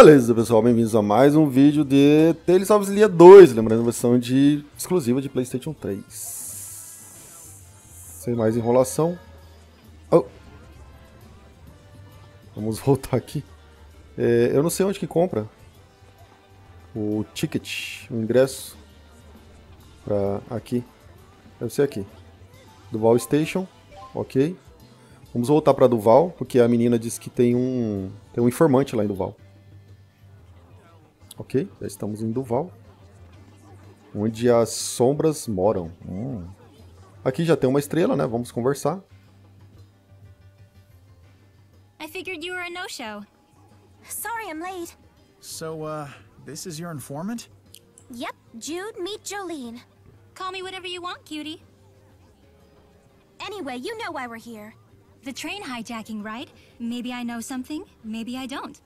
Beleza, pessoal, bem-vindos a mais um vídeo de Tales of Zillia 2, lembrando a versão de exclusiva de Playstation 3. Sem mais enrolação. Oh. Vamos voltar aqui. É, eu não sei onde que compra o ticket, o ingresso para aqui. Deve ser aqui. Duval Station, ok. Vamos voltar para Duval, porque a menina disse que tem um, tem um informante lá em Duval. Ok, já estamos em Duval. Onde as sombras moram. Hum. Aqui já tem uma estrela, né? Vamos conversar. I figured you were a no-show. Sorry I'm late. So, uh, this is your informant? Yep, Jude, meet Jolene. Call me whatever you want, cutie. Anyway, you know why we're here. The train hijacking, right? Maybe I know something, maybe I don't.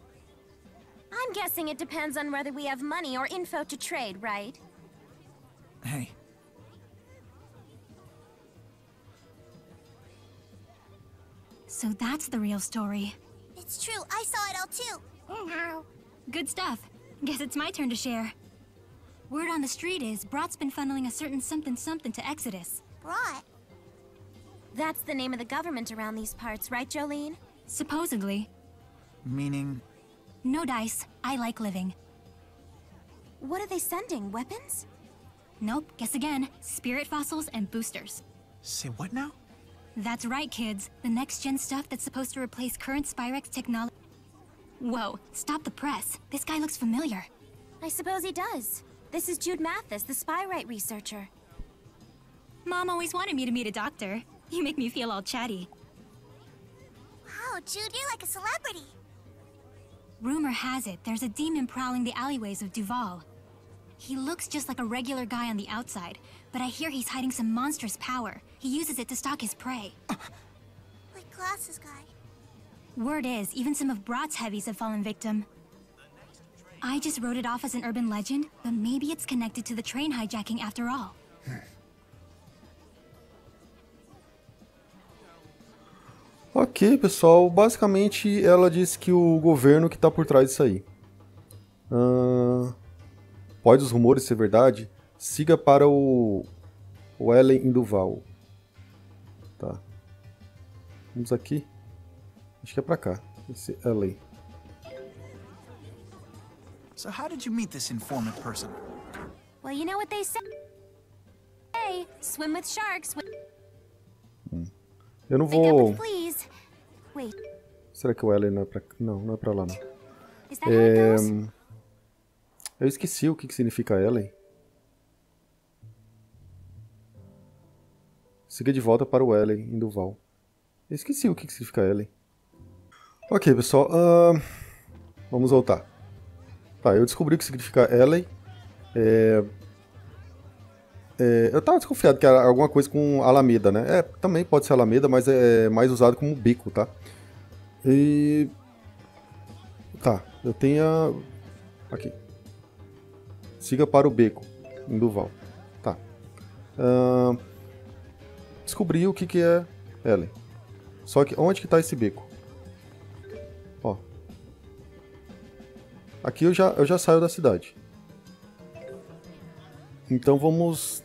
I'm guessing it depends on whether we have money or info to trade, right? Hey, So that's the real story. It's true, I saw it all too. Good stuff. Guess it's my turn to share. Word on the street is Brat's been funneling a certain something something to Exodus. Brought. That's the name of the government around these parts, right, Jolene? Supposedly. meaning... No dice. I like living. What are they sending? Weapons? Nope, guess again. Spirit fossils and boosters. Say what now? That's right, kids. The next gen stuff that's supposed to replace current Spyrex technology. Whoa, stop the press. This guy looks familiar. I suppose he does. This is Jude Mathis, the Spyrite researcher. Mom always wanted me to meet a doctor. You make me feel all chatty. Wow, Jude, you're like a celebrity. Rumor has it there's a demon prowling the alleyways of Duval. He looks just like a regular guy on the outside, but I hear he's hiding some monstrous power. He uses it to stalk his prey. Like glasses guy. Word is, even some of Brat's heavies have fallen victim. I just wrote it off as an urban legend, but maybe it's connected to the train hijacking after all. Hmm. Ok, pessoal. Basicamente, ela disse que o governo que está por trás disso aí. Ah, pode os rumores ser verdade? Siga para o, o Ellen em Duval. Tá. Vamos aqui. Acho que é pra cá. Esse Ellen. So how did you meet this informant person? Well, you know what they say. Hey, swim with sharks. With Eu não vou. Será que o Ellen não é pra. Não, não é pra lá não. É... Eu esqueci o que, que significa Ellen. Siga de volta para o Ellen em Duval. Eu esqueci o que, que significa Ellen. Ok, pessoal. ahn, vamos voltar. Tá, eu descobri o que significa Ellen. É... É, eu tava desconfiado que era alguma coisa com Alameda, né? É, também pode ser Alameda, mas é mais usado como bico, tá? E... Tá, eu tenho a... Aqui. Siga para o beco, em Duval. Tá. Ahn, descobri o que, que é Ellen. Só que onde que tá esse beco? Ó. Aqui eu já, eu já saio da cidade. Então vamos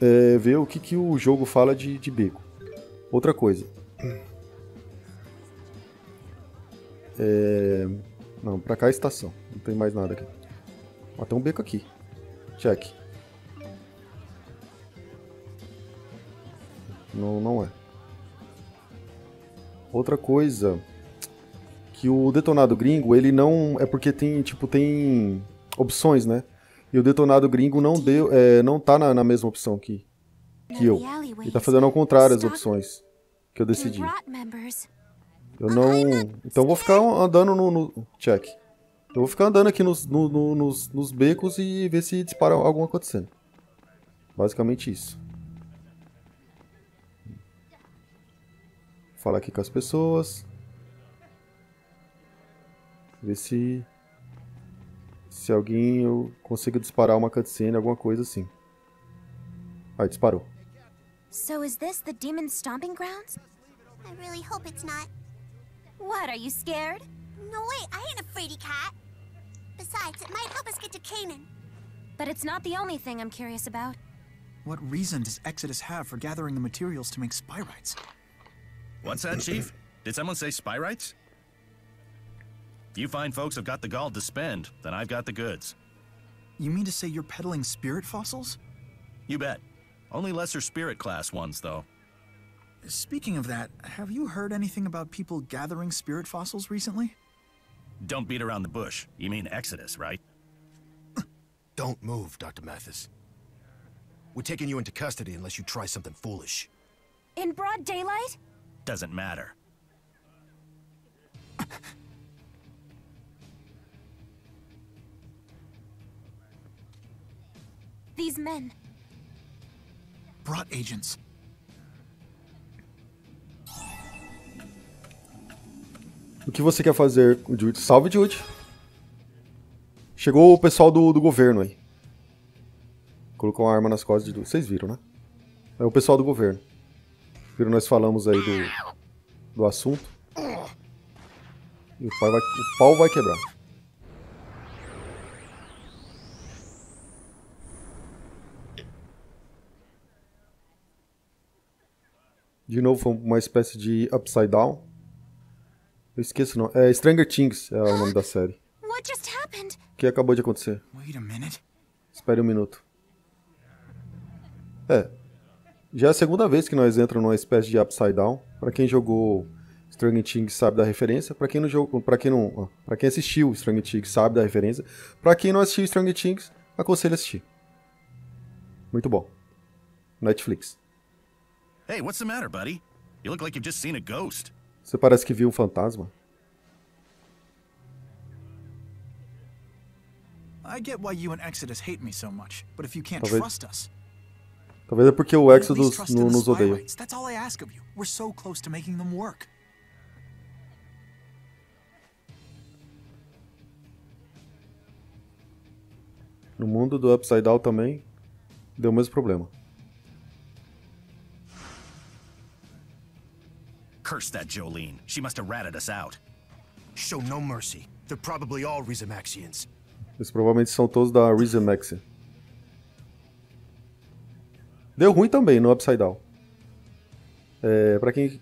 é, ver o que, que o jogo fala de, de beco. Outra coisa. É, não, pra cá é estação. Não tem mais nada aqui. Ó, tem um beco aqui. Check. Não, não é. Outra coisa que o detonado gringo, ele não é porque tem, tipo, tem opções, né? E o detonado gringo não deu, é, não tá na, na mesma opção que que eu. Ele tá fazendo ao contrário as opções que eu decidi. Eu não. Então eu vou ficar andando no. no- Check. Eu vou ficar andando aqui nos, no- no- nos, nos becos e ver se dispara alguma acontecendo. Basicamente isso. Falar aqui com as pessoas. Ver se. Se alguém eu consigo disparar uma cutscene, alguma coisa assim. Aí, disparou. So is this the demon stomping grounds? I really hope it's not. What, are you scared? No way, I ain't a fraidy cat. Besides, it might help us get to Canaan. But it's not the only thing I'm curious about. What reason does Exodus have for gathering the materials to make spyrites? What's that, Chief? Did someone say spy rights? If you find folks have got the gall to spend, then I've got the goods. You mean to say you're peddling spirit fossils? You bet. Only lesser spirit class ones, though. Speaking of that, have you heard anything about people gathering spirit fossils recently? Don't beat around the bush. You mean Exodus, right? Don't move, Dr. Mathis. We're taking you into custody unless you try something foolish. In broad daylight? Doesn't matter. These men. Brought agents. O que você quer fazer, Jude? Salve, Jude. Chegou o pessoal do, do governo aí. Colocou uma arma nas costas de... Vocês viram, né? É o pessoal do governo. Viram, nós falamos aí do, do assunto. E o, pai vai, o pau vai quebrar. De novo, foi uma espécie de Upside Down. Eu esqueço o nome. É Stranger Things é o nome da série. What just happened? O que acabou de acontecer? Wait a minute. Espere um minuto. É. Já é a segunda vez que nós entramos numa espécie de Upside Down. Pra quem jogou Stranger Things sabe da referência. Pra quem não jogou, para quem não, para quem assistiu Stranger Things sabe da referência. Pra quem não assistiu Stranger Things, aconselho a assistir. Muito bom. Netflix. Hey, what's the matter, buddy? You look like you've just seen a ghost. Você parece que viu um fantasma. I get why you and Exodus hate me so much, but if you can't Talvez- trust us, Talvez é porque o Exodus the nos odeia. That's all I ask of you. We're so close to making them work. No mundo do Upside Down também deu o mesmo problema. Curse that Jolene. She must have ratted us out. Show no mercy. They're probably all Rizamaxians. Eles provavelmente são todos da Max. Deu ruim também no Upside Down. É, pra quem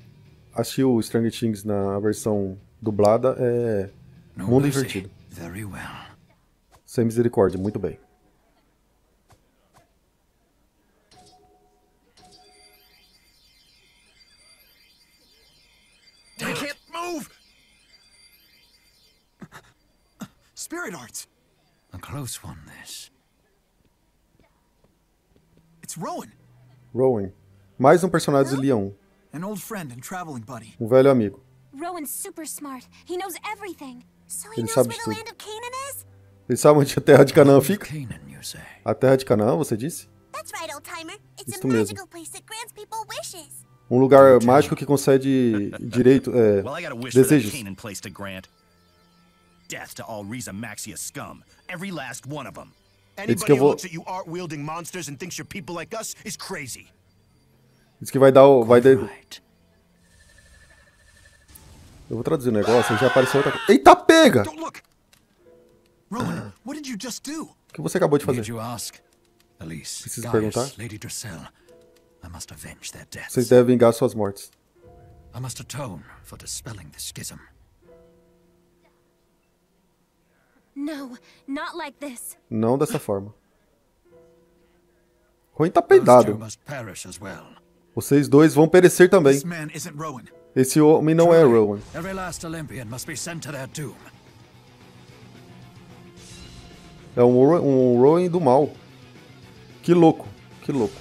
assistiu Stranger Things na versão dublada, é mundo invertido. Very well. Sem misericórdia, muito bem. Spirit arts. A close one, this. It's Rowan, Rowan. Mais um personagem de Leon, an old friend and traveling buddy. um velho amigo. Rowan's super smart. He knows everything. So he Ele knows sabe where de the tudo. land of Canaan is? Vocês sabem onde a Terra de Canaã fica? Canaan, you say? A Terra de Canaã, você disse? That's right, old timer. It's Isso a mesmo. magical place that grants people wishes. Um lugar mágico que concede direito, é, desejos. Death to all Riza Maxia scum. Every last one of them. It's Anybody que who vou- looks at you art-wielding monsters and thinks you're people like us is crazy. Diz que vai dar o. Vai dar, Right. eu vou traduzir o negócio, já apareceu outra coisa. Eita, pega! Don't look! Rowan, what did you just do? O que você acabou de fazer? you ask? Elise, Preciso Gaius, perguntar? Lady Drusilla. I must avenge their deaths. Vocês devem vingar suas mortes. I must atone for dispelling the schism. No, not like this. Não dessa forma. Ruim tá peidado. must perish as well. Vocês dois vão perecer também. This man isn't Rowan. Esse homem não é Rowan. Every last Olympian must be sent to their doom. É um, Ro- um Rowan do mal. Que louco. Que louco.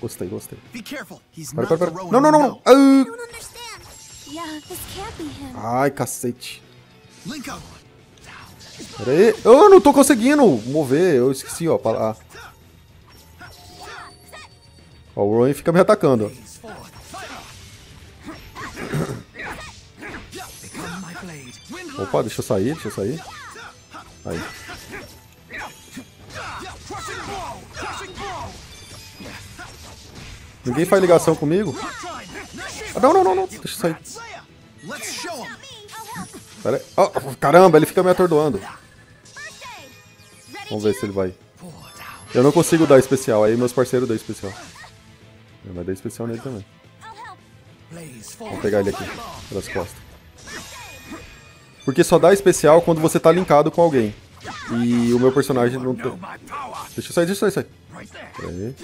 Gostei, gostei. Pera, pera, pera. Rowan Não, não, não, não. Ah! Ai, cacete. Link up. Pera aí. Eu não tô conseguindo mover. Eu esqueci, ó. pra-. Ó, o Rowan fica me atacando. Opa, deixa eu sair, deixa eu sair. Aí. Ninguém faz ligação comigo? Ah, não, não, não, não. Deixa eu sair. Pera aí. Ó, caramba, ele fica me atordoando. Vamos ver se ele vai. Eu não consigo dar especial, aí meus parceiros dão especial. Vai dar especial nele também. Vamos pegar ele aqui, pelas costas. Porque só dá especial quando você tá linkado com alguém. E o meu personagem não tem. Deixa eu sair, deixa eu sair, sai. Peraí.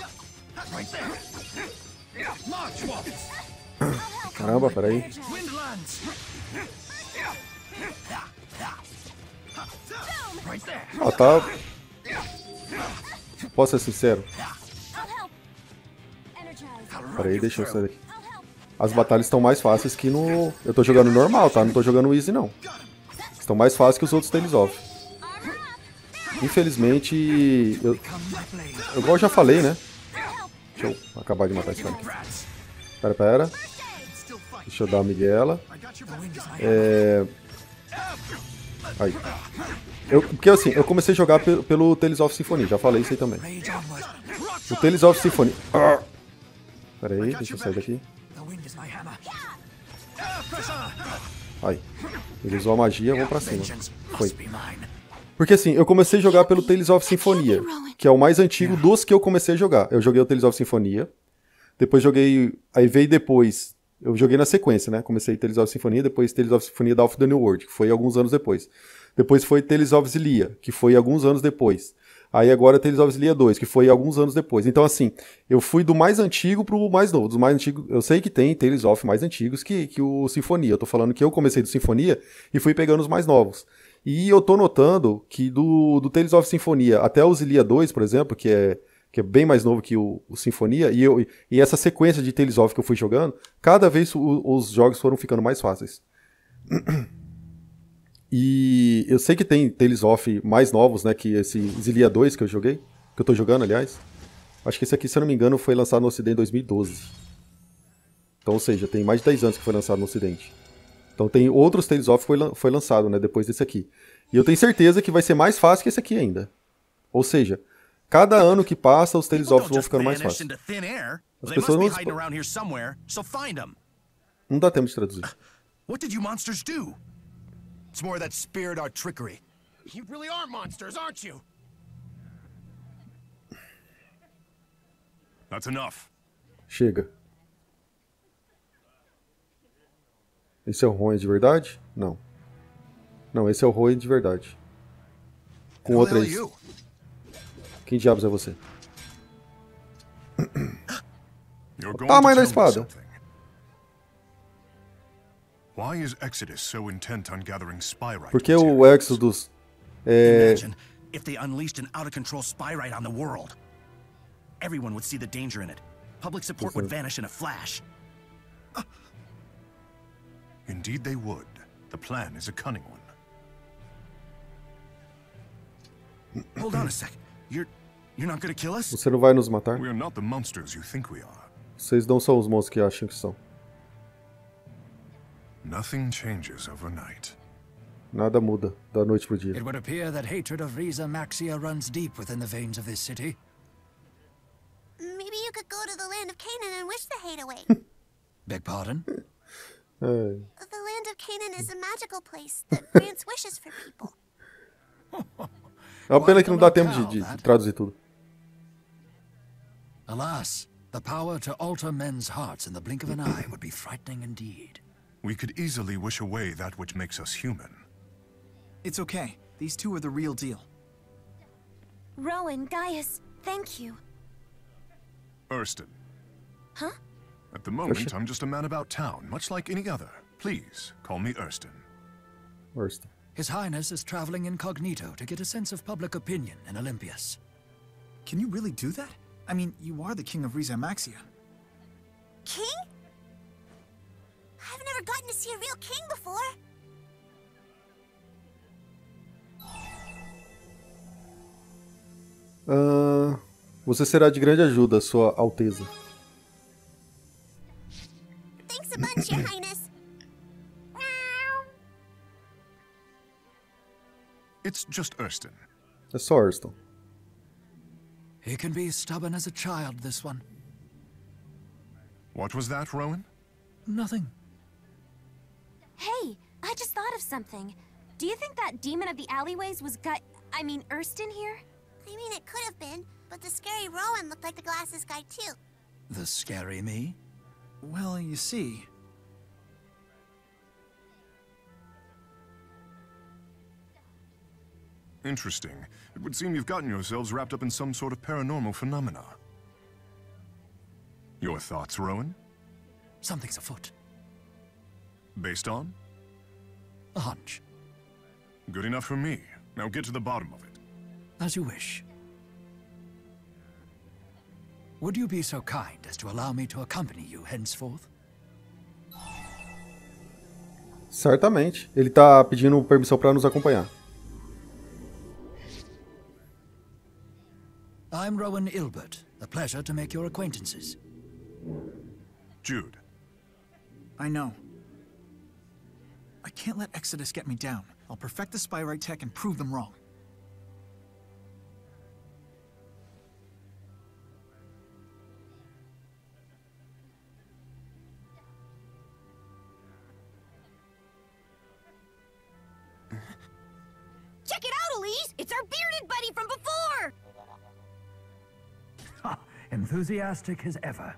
Caramba, peraí. Ó, tá. Posso ser sincero? Peraí, deixa eu sair daqui. As batalhas estão mais fáceis que no. Eu tô jogando normal, tá? Não tô jogando easy, não. Estão mais fáceis que os outros Tales of. Infelizmente. Eu, igual eu já falei, né? Deixa eu acabar de matar esse cara. Pera, pera. Deixa eu dar a Miguela. É. Aí. Eu, porque assim, eu comecei a jogar pelo, pelo Tales of Symphony, já falei isso aí também. O Tales of Symphony. Ah. Pera aí, deixa eu sair daqui. Aí. Ele usou a magia, vamos pra cima. Foi. Porque assim, eu comecei a jogar pelo Tales of Sinfonia, que é o mais antigo dos que eu comecei a jogar. Eu joguei o Tales of Sinfonia, depois joguei. Aí veio depois. Eu joguei na sequência, né? Comecei Tales of Sinfonia, depois Tales of Sinfonia da Off the New World, que foi alguns anos depois. Depois foi Tales of Zillia, que foi alguns anos depois. Aí agora Tales of Zillia 2, que foi alguns anos depois. Então, assim, eu fui do mais antigo pro mais novo. Dos mais antigos, eu sei que tem Tales of mais antigos que, que o Sinfonia. Eu tô falando que eu comecei do Sinfonia e fui pegando os mais novos. E eu tô notando que do, do Tales of Sinfonia até o Zillia 2, por exemplo, que é, que é bem mais novo que o, o Sinfonia, e, eu, e essa sequência de Tales of que eu fui jogando, cada vez o, os jogos foram ficando mais fáceis. E eu sei que tem Tales of mais novos, né? Que esse Zilia 2 que eu joguei. Que eu tô jogando, aliás. Acho que esse aqui, se eu não me engano, foi lançado no Ocidente em 2012. Então, ou seja, tem mais de 10 anos que foi lançado no Ocidente. Então tem outros Tales of que foi, foi lançado, né? Depois desse aqui. E eu tenho certeza que vai ser mais fácil que esse aqui ainda. Ou seja, cada ano que passa, os Tales of vão ficando mais fáceis. As pessoas não... Não dá tempo de traduzir. What did you monsters do? It's more that spirit art trickery. You really are monsters, aren't you? That's enough. Chega. Esse é o Roy de verdade? Não. Não, esse é o Roy de verdade. Com outra é isso. Quem diabos é você? Tamanho da espada. Por que o Exodus eh, é... if they unleashed an out of control Spyrite on the world. Everyone would see the danger in it. Public support would vanish in a flash. Indeed they would. The plan is a cunning one. Hold on a sec. You're you're not gonna kill us? Você não vai nos matar? We are not the monsters you think we are. Vocês não são os monstros que acham que são. Nothing changes overnight. Nada muda da noite pro dia. It would appear that hatred of Riza Maxia runs deep within the veins of this city. Maybe you could go to the land of Canaan and wish the hate away. Beg pardon? The land of Canaan is a magical place that grants wishes for people. É uma pena que não dá tempo de, de, de traduzir tudo. Alas, the power to alter men's hearts in the blink of an eye would be frightening indeed. We could easily wish away that which makes us human. It's okay. These two are the real deal. Rowan, Gaius, thank you. Erston. Huh? At the moment, I'm just a man about town, much like any other. Please, call me Erston. Erston. His Highness is traveling incognito to get a sense of public opinion in Olympias. Can you really do that? I mean, you are the king of Riza Maxia. King? I've never gotten to see a real king before. Ah, você será de grande ajuda, Sua Alteza. Thanks a bunch, Your Highness. It's just Erston. É só Erston. He can be stubborn as a child, this one. What was that, Rowan? Nothing. Hey, I just thought of something. Do you think that demon of the alleyways was gut... I mean, Erston here? I mean, it could have been, but the scary Rowan looked like the glasses guy too. The scary me? Well, you see, Interesting. It would seem you've gotten yourselves wrapped up in some sort of paranormal phenomena. Your thoughts, Rowan? Something's afoot. Based on? A hunch. Good enough for me. Now get to the bottom of it. As you wish. Would you be so kind as to allow me to accompany you henceforth? Certamente. Ele tá pedindo permissão para nos acompanhar. I'm Rowan Ilbert. A pleasure to make your acquaintances. Jude. I know. I can't let Exodus get me down. I'll perfect the Spyrite tech and prove them wrong. Check it out, Elise! It's our bearded buddy from before! Enthusiastic as ever.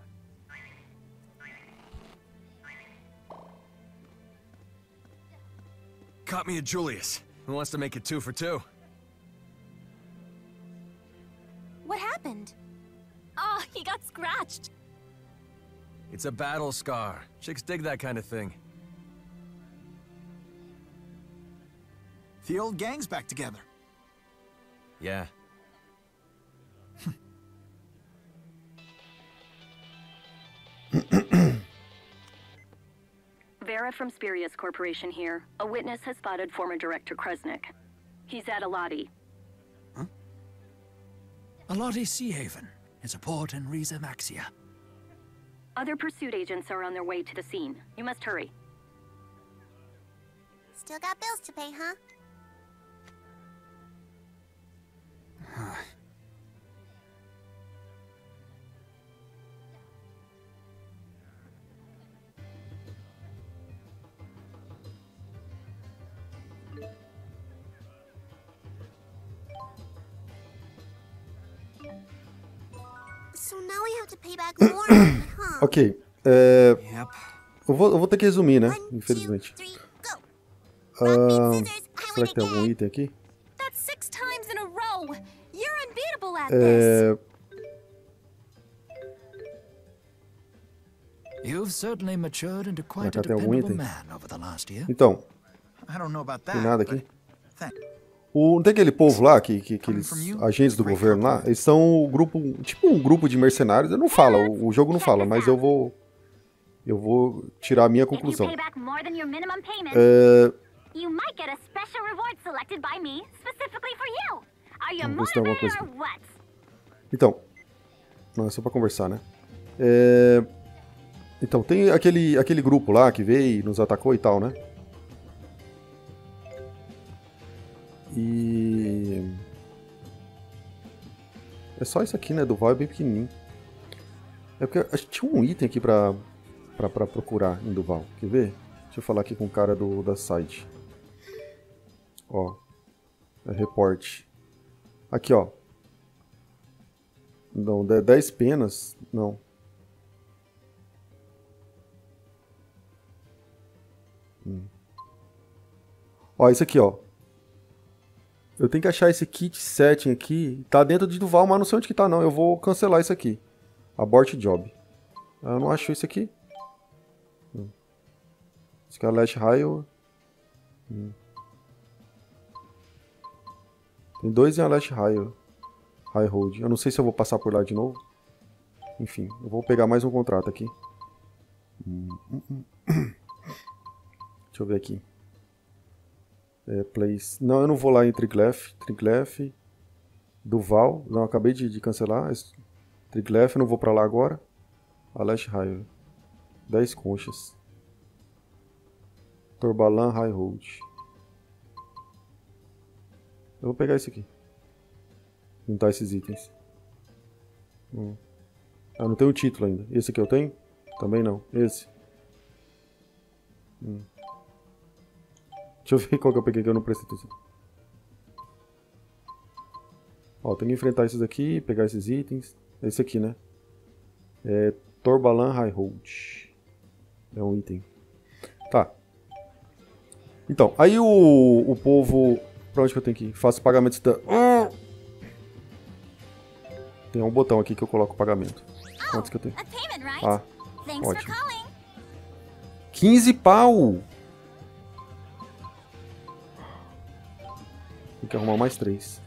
Caught me a Julius. Who wants to make it two for two? What happened? Oh, he got scratched. It's a battle scar. Chicks dig that kind of thing. The old gang's back together. Yeah. Vera from Spirius Corporation here. A witness has spotted former director Kresnik. He's at Alati. Huh? Alati Seahaven. It's a port in Riza Maxia. Other pursuit agents are on their way to the scene. You must hurry. Still got bills to pay, huh? Ok. É, eu, vou, eu vou ter que resumir, né? Infelizmente. I será que tem algum item aqui? É, this! You've certainly matured into quite cá a tem algum dependable item? man over the last year. então, I don't know about that. tem nada but aqui. Thank- O, não tem aquele povo lá, que, que aqueles agentes do governo lá, eles são o grupo, tipo um grupo de mercenários. Eu não fala, o, o jogo não fala, mas eu vou, eu vou tirar a minha conclusão. É, Vamos ver se tem alguma coisa então, não é só pra conversar, né? É, então tem aquele, aquele grupo lá que veio, e nos atacou e tal, né? E é só isso aqui, né? Do Val é bem pequenininho. É porque acho que tinha um item aqui pra, pra, pra procurar em Duval. Quer ver? Deixa eu falar aqui com o cara do, da site. Ó. É reporte. Aqui, ó. Não, de- 10 penas. Não. Hum. Ó, isso aqui, ó. Eu tenho que achar esse kit setting aqui. Tá dentro de Duval, mas não sei onde que tá, não. Eu vou cancelar isso aqui. Abort job. Eu não acho isso aqui. Hum. Lash Rail. Hum. Tem dois em Alash Rail. High Road. Eu não sei se eu vou passar por lá de novo. Enfim, eu vou pegar mais um contrato aqui. Hum, hum, hum. Deixa eu ver aqui. É, place. Não, eu não vou lá em Triglav. Triglav. Duval. Não, acabei de, de cancelar. Eu não vou pra lá agora. Alash Rail. 10 conchas. Torbalan High Road. Eu vou pegar esse aqui. Juntar esses itens. Hum. Ah, não tem o título ainda. Esse aqui eu tenho? Também não. Esse. Hum. Deixa eu ver qual que eu peguei que eu não prestei atenção. Ó, tem que enfrentar esses aqui, pegar esses itens. Esse aqui, né? É Torbalan Highhold. É um item. Tá. Então, aí o, o povo... Pra onde que eu tenho que ir? Faço pagamentos da... Tem um botão aqui que eu coloco o pagamento. Quantos que eu tenho? Ah, ótimo. 15 pau! Que arrumar mais 3.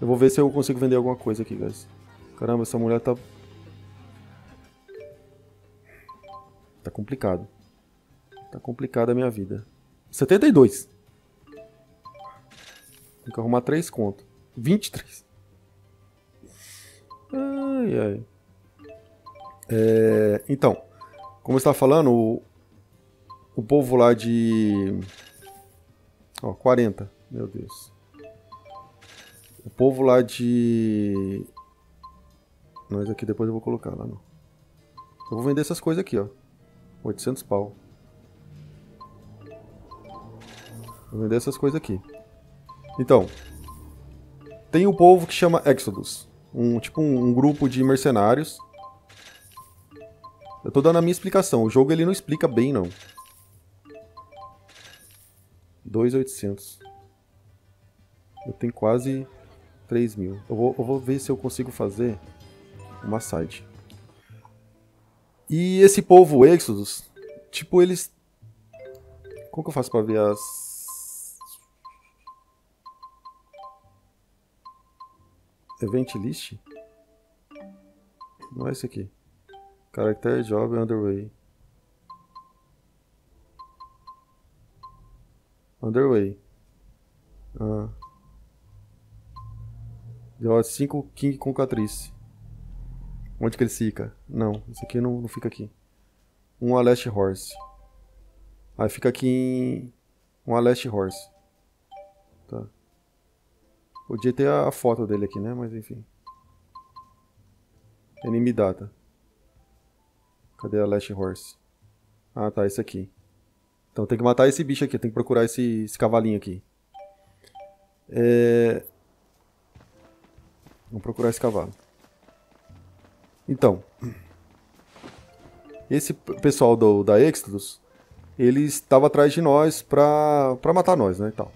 Eu vou ver se eu consigo vender alguma coisa aqui, guys. Caramba, essa mulher tá... Tá complicado. Tá complicada a minha vida. 72. Tem que arrumar 3 conto. 23. Ai, ai. É, então, como eu estava falando, o, o povo lá de... Ó, 40. Meu Deus. O povo lá de... Mas aqui depois eu vou colocar lá, não. Eu vou vender essas coisas aqui, ó. 800 pau. Vou vender essas coisas aqui. Então, tem um povo que chama Exodus. Um, tipo um, um, grupo de mercenários. Eu tô dando a minha explicação. O jogo ele não explica bem, não. 2.800. Eu tenho quase 3 mil. Eu vou, eu vou ver se eu consigo fazer uma side. E esse povo Exodus, tipo, eles... Como que eu faço pra ver as Event list? Não é esse aqui. Character Job Underway. Underway. Ah. Deu 5 King com Catrice. Onde que ele fica? Não, esse aqui não, não fica aqui. Um Aleste Horse. Aí fica aqui em... Um Aleste Horse. Tá. Podia ter a foto dele aqui, né? Mas enfim. Enemy Data. Cadê a Last Horse? Ah, tá, esse aqui. Então tem que matar esse bicho aqui, tem que procurar esse, esse cavalinho aqui. É... Vamos procurar esse cavalo. Então, esse pessoal do, da Exodus, eles estavam atrás de nós pra, pra matar nós, né, e tal.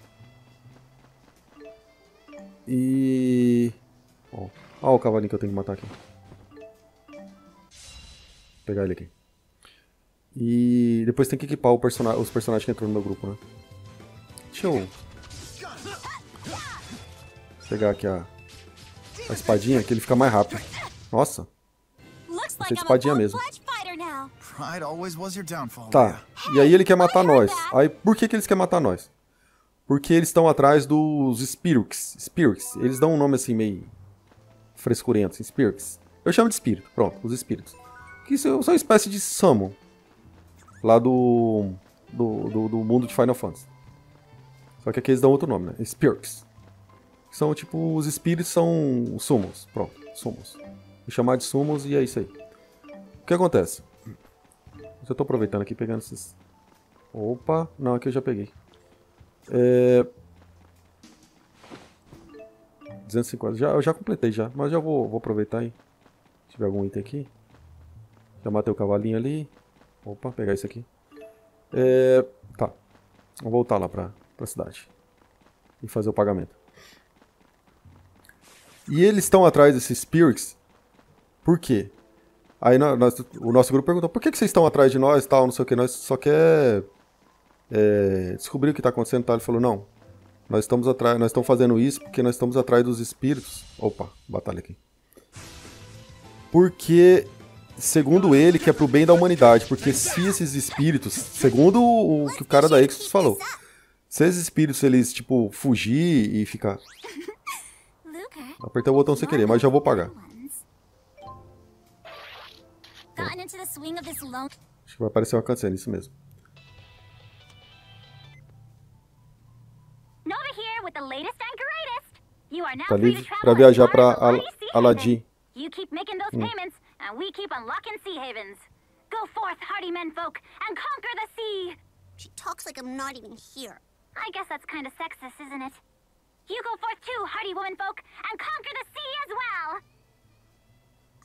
E... Ó o cavalinho que eu tenho que matar aqui. Vou pegar ele aqui. E depois tem que equipar person os personagens que entrou no meu grupo, né? Deixa eu... Pegar aqui a, a espadinha, que ele fica mais rápido. Nossa. Ser espadinha mesmo. Tá, e aí ele quer matar nós. Aí por que, que eles querem matar nós? Porque eles estão atrás dos Spirits. Spirits. Eles dão um nome assim meio frescurento, assim, Spirits. Eu chamo de espírito, pronto, os espíritos. Que são, são uma espécie de summon. Lá do, do, do, do, mundo de Final Fantasy. Só que aqui eles dão outro nome, né? Spirits. São tipo, os espíritos são summons. Pronto, summons. Vou chamar de summons e é isso aí. O que acontece? Eu tô aproveitando aqui, pegando esses... Opa, não, aqui eu já peguei. É... 250, já, eu já completei já, mas já vou, vou aproveitar aí. Se tiver algum item aqui. Já matei o cavalinho ali. Opa, pegar isso aqui. É... Tá. Vamos voltar lá pra, pra cidade. E fazer o pagamento. E eles estão atrás desses Spirits. Por quê? Aí nós, o nosso grupo perguntou, por que, que vocês estão atrás de nós tal, não sei o que, nós só quer é, descobriu o que está acontecendo, tá? ele falou, não, nós estamos atrás, nós estamos fazendo isso porque nós estamos atrás dos espíritos. Opa, batalha aqui. Porque, segundo ele, que é pro bem da humanidade, porque se esses espíritos, segundo o que o cara da Exodus falou, se esses espíritos eles tipo fugir e ficar Apertei o botão sem querer, mas já vou pagar. Acho que vai aparecer uma cutscene, isso mesmo. Tá livre para viajar para Al Aladdin. Hum. Payments, and we keep unlocking sea havens. Go forth, hardy menfolk, and conquer the sea! She talks like I'm not even here. I guess that's kind of sexist, isn't it? You go forth too, hardy womenfolk, and conquer the sea as well!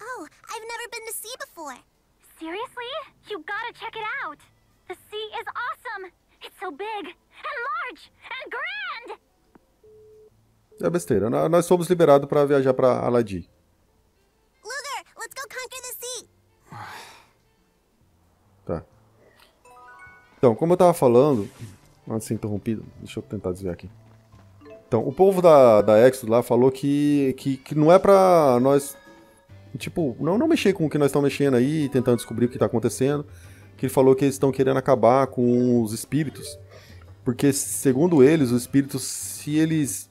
Oh, I've never been to sea before. Seriously? You gotta check it out! The sea is awesome! It's so big, and large, and grand! É besteira. Nós fomos liberados para viajar para Aladdin. Então, como eu tava falando, antes de ser interrompido, deixa eu tentar desviar aqui. Então, o povo da, da Exodus lá falou que, que, que não é pra nós. Tipo, não, não mexer com o que nós estamos mexendo aí, tentando descobrir o que tá acontecendo. Que ele falou que eles estão querendo acabar com os espíritos. Porque, segundo eles, os espíritos, se eles.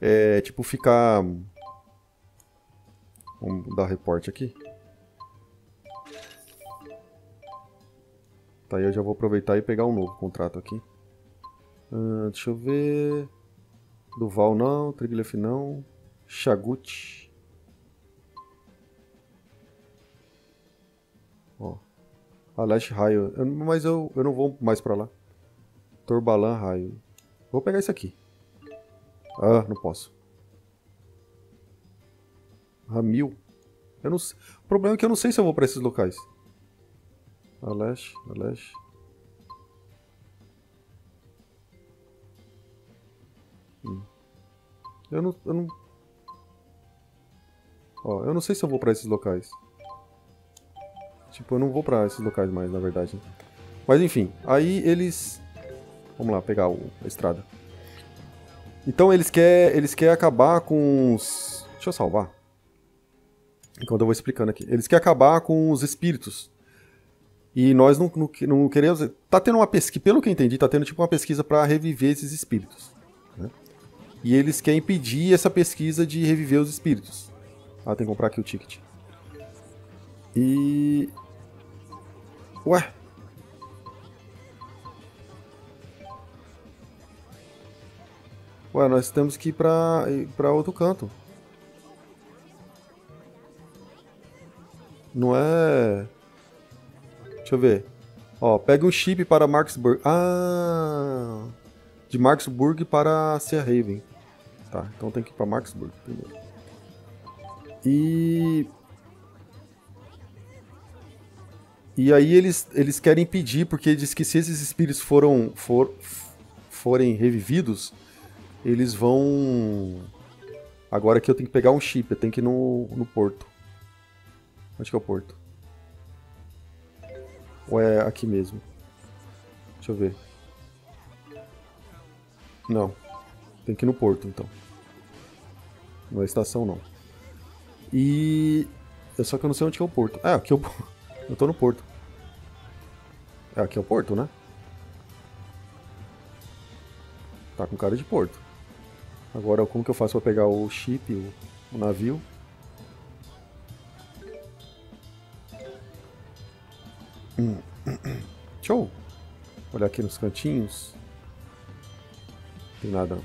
É, tipo, ficar. Vamos dar reporte aqui. Tá, eu já vou aproveitar e pegar um novo contrato aqui. Ah, deixa eu ver. Duval não, Triglef não. Chagut. Ó. Alash Raio. Eu- mas eu, eu não vou mais pra lá. Torbalan Raio. Vou pegar esse aqui. Ah, não posso. Ramil. Eu não. O problema é que eu não sei se eu vou pra esses locais. Alesh, Alesh. Hum. Eu não, eu não. Ó, eu não sei se eu vou pra esses locais. Tipo, eu não vou pra esses locais mais, na verdade. Mas enfim, aí eles. Vamos lá, pegar o- a estrada. Então eles querem eles quer acabar com os. Deixa eu salvar. Enquanto eu vou explicando aqui. Eles querem acabar com os espíritos. E nós não, não, não queremos. Tá tendo uma pesquisa, pelo que eu entendi, tá tendo tipo uma pesquisa para reviver esses espíritos. né? E eles querem impedir essa pesquisa de reviver os espíritos. Ah, tem que comprar aqui o ticket. E. Ué? Ué, nós temos que ir pra, ir pra outro canto. Não é. Deixa eu ver. Ó, pega um chip para Marksburg. Ah! De Marksburg para Sea Haven. Tá, então tem que ir para Marksburg primeiro. E. E aí eles, eles querem impedir, porque diz que se esses espíritos foram, for, forem revividos, eles vão. Agora que eu tenho que pegar um chip, eu tenho que ir no, no porto. Onde que é o porto? Ou é aqui mesmo? Deixa eu ver. Não. Tem que ir no porto, então. Não é estação, não. E... é Só que eu não sei onde é o porto. Ah, aqui é o... Eu tô no porto. É, aqui é o porto, né? Tá com cara de porto. Agora, como que eu faço pra pegar o chip, o navio? Deixa eu olhar aqui nos cantinhos. Não tem nada.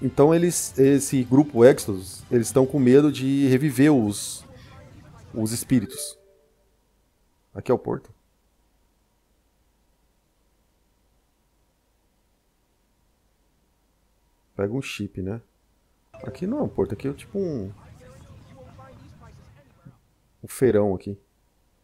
Então eles, esse grupo Exodus, eles estão com medo de reviver os, os espíritos. Aqui é o porto. Pega um chip, né? Aqui não é um porto, aqui é tipo um. Um feirão aqui.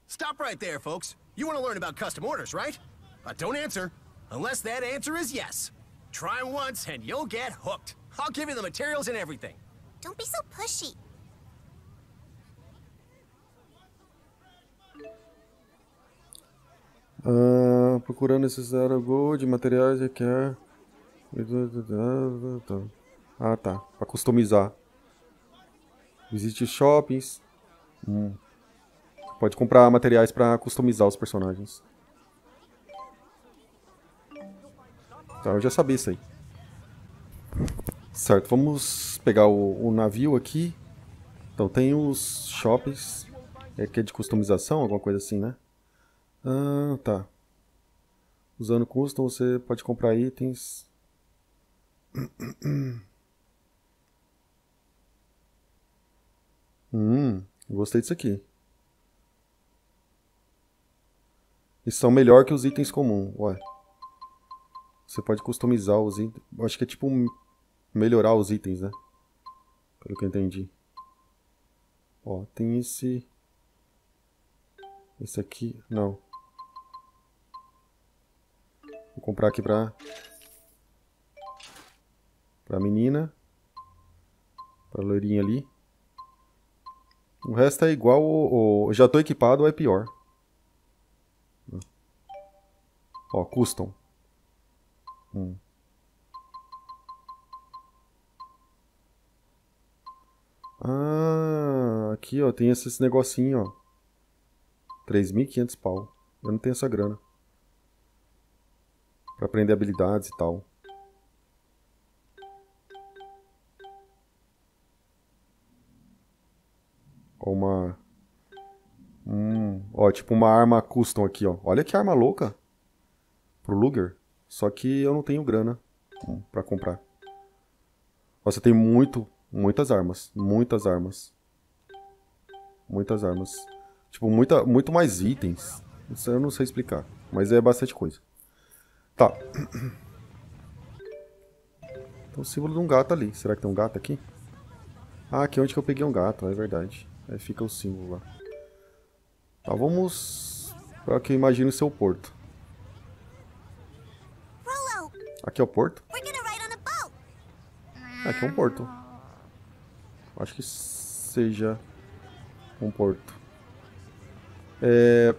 Stop right there, folks. You want to learn about custom orders, right? But don't answer unless that answer is yes. Try once and you'll get hooked. I'll give you the materials and everything. Don't be so pushy. Ah, procurando necessário gold, materiais requer. Ah, tá. Pra customizar. Visite shoppings. Hum. Pode comprar materiais pra customizar os personagens. Tá, eu já sabia isso aí. Certo, vamos pegar o, o navio aqui. Então tem os shoppings. É que é de customização, alguma coisa assim, né? Ah, tá. Usando custom você pode comprar itens. Hum, gostei disso aqui. E são melhor que os itens comuns. Ué. Você pode customizar os itens. Acho que é tipo melhorar os itens, né? Pelo que eu entendi. Ó, tem esse... Esse aqui... Não. Vou comprar aqui pra... Pra menina. Pra loirinha ali. O resto é igual o, Já tô equipado ou é pior. Ó, custom. Hum. Ah, aqui ó, tem esse, esse negocinho, ó. 3.500 pau. Eu não tenho essa grana. Pra aprender habilidades e tal. Ó, uma... Hum, ó, tipo uma arma custom aqui, ó. Olha que arma louca. Pro Luger. Só que eu não tenho grana hum, pra comprar. Você tem muito, muitas armas. Muitas armas. Muitas armas. Tipo, muita, muito mais itens. Isso eu não sei explicar. Mas é bastante coisa. Tá. Tem o símbolo de um gato ali. Será que tem um gato aqui? Ah, aqui é onde que eu peguei um gato, é verdade. Aí fica o símbolo lá. Tá, vamos para que eu imagino ser o porto. Aqui é o porto? Aqui é um porto. Acho que seja um porto. É...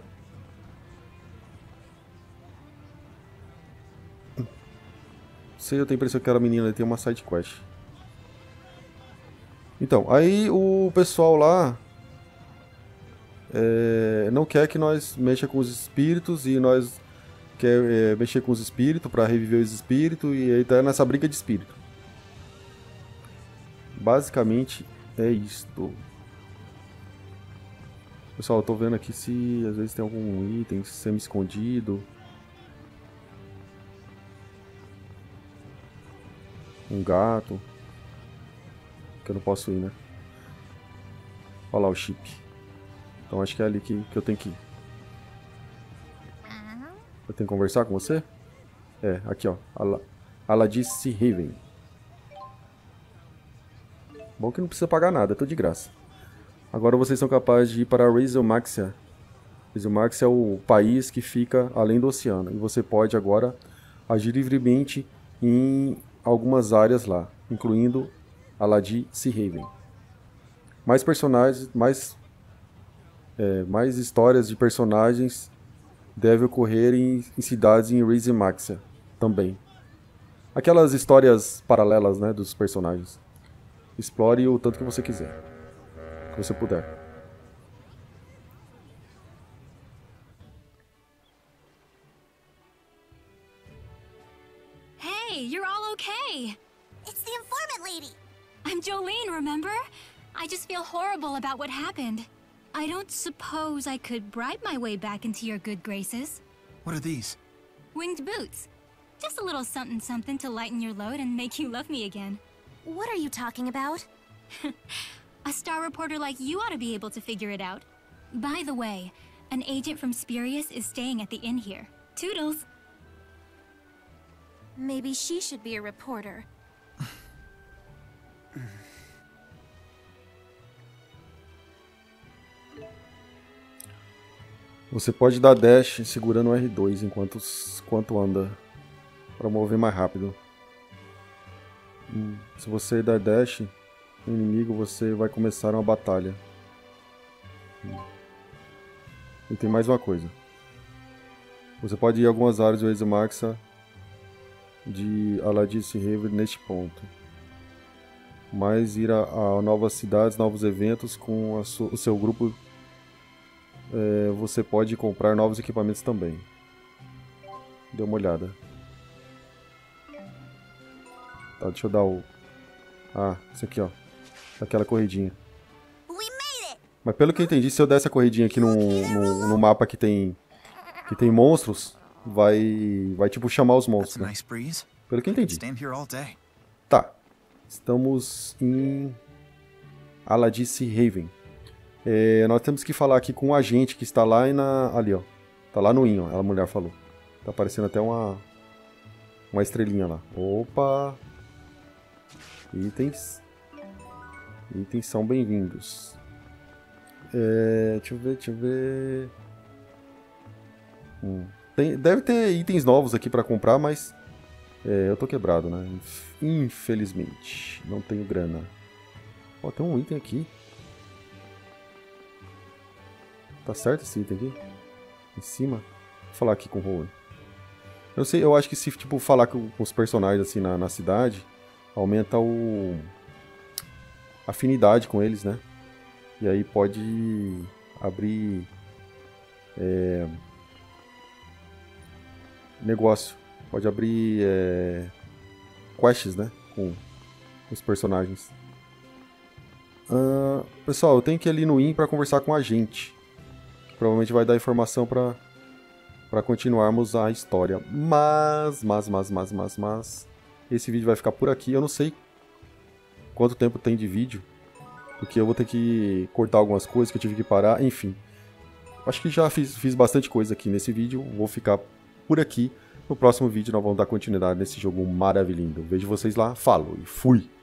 Sei, eu tenho a impressão que aquela menina tem uma side quest. Então, aí o pessoal lá é, não quer que nós mexa com os espíritos e nós quer é, mexer com os espíritos para reviver os espíritos e aí tá nessa briga de espírito. Basicamente é isto. Pessoal, eu tô vendo aqui se às vezes tem algum item semi-escondido. Um gato que eu não posso ir, né? Olha lá o chip. Então acho que é ali que, que eu tenho que ir. Eu tenho que conversar com você? É, aqui ó. Ala Aladice Haven. Bom que não precisa pagar nada, é tudo de graça. Agora vocês são capazes de ir para Rizomachia. Rizomachia é o país que fica além do oceano. E você pode agora agir livremente em algumas áreas lá, incluindo Aladi Seahaven. Mais personagens, mais, é, mais histórias de personagens devem ocorrer em, em cidades em Riz Maxia também. Aquelas histórias paralelas né, dos personagens. Explore o tanto que você quiser. Que você puder. Hey, you're all okay. It's the informant lady. I'm Jolene, remember? I just feel horrible about what happened. I don't suppose I could bribe my way back into your good graces. What are these? Winged boots. Just a little something something to lighten your load and make you love me again. What are you talking about? a star reporter like you ought to be able to figure it out. By the way, an agent from Spurious is staying at the inn here. Toodles! Maybe she should be a reporter. Você pode dar dash segurando o R2 enquanto, enquanto anda para mover mais rápido. Hum, se você der dash no inimigo, você vai começar uma batalha. Hum. E tem mais uma coisa. Você pode ir a algumas áreas do Exumaxa de Aladice River neste ponto. Mas ir a, a novas cidades, novos eventos com o seu grupo é, você pode comprar novos equipamentos também. Dê uma olhada. Tá, deixa eu dar o... Ah, isso aqui, ó. Aquela corridinha. Mas pelo que eu entendi, se eu der essa corridinha aqui no, no, no mapa que tem que tem monstros, vai vai tipo chamar os monstros. Né? Pelo que eu entendi. Tá. Estamos em Aladice Haven. É, nós temos que falar aqui com o agente que está lá e na, ali, ó. Tá lá no in, ó, a mulher falou. Tá aparecendo até uma uma estrelinha lá. Opa! Itens. Itens são bem-vindos. É, deixa eu ver, deixa eu ver. Hum. Tem, deve ter itens novos aqui para comprar, mas é, eu tô quebrado, né? Infelizmente, não tenho grana. Ó, tem um item aqui. Tá certo esse item aqui? Em cima? Vou falar aqui com o Rowan. Eu sei, eu acho que se tipo falar com, os personagens assim na, na cidade, aumenta o afinidade com eles, né? E aí pode abrir é, negócio, pode abrir é, quests, né? Com os personagens. Uh, pessoal, eu tenho que ir ali no IN para conversar com a gente. Provavelmente vai dar informação para para continuarmos a história. Mas, mas, mas, mas, mas, mas, esse vídeo vai ficar por aqui. Eu não sei quanto tempo tem de vídeo, porque eu vou ter que cortar algumas coisas que eu tive que parar, enfim. Acho que já fiz, fiz bastante coisa aqui nesse vídeo, vou ficar por aqui. No próximo vídeo nós vamos dar continuidade nesse jogo maravilhoso. Vejo vocês lá, falo e fui!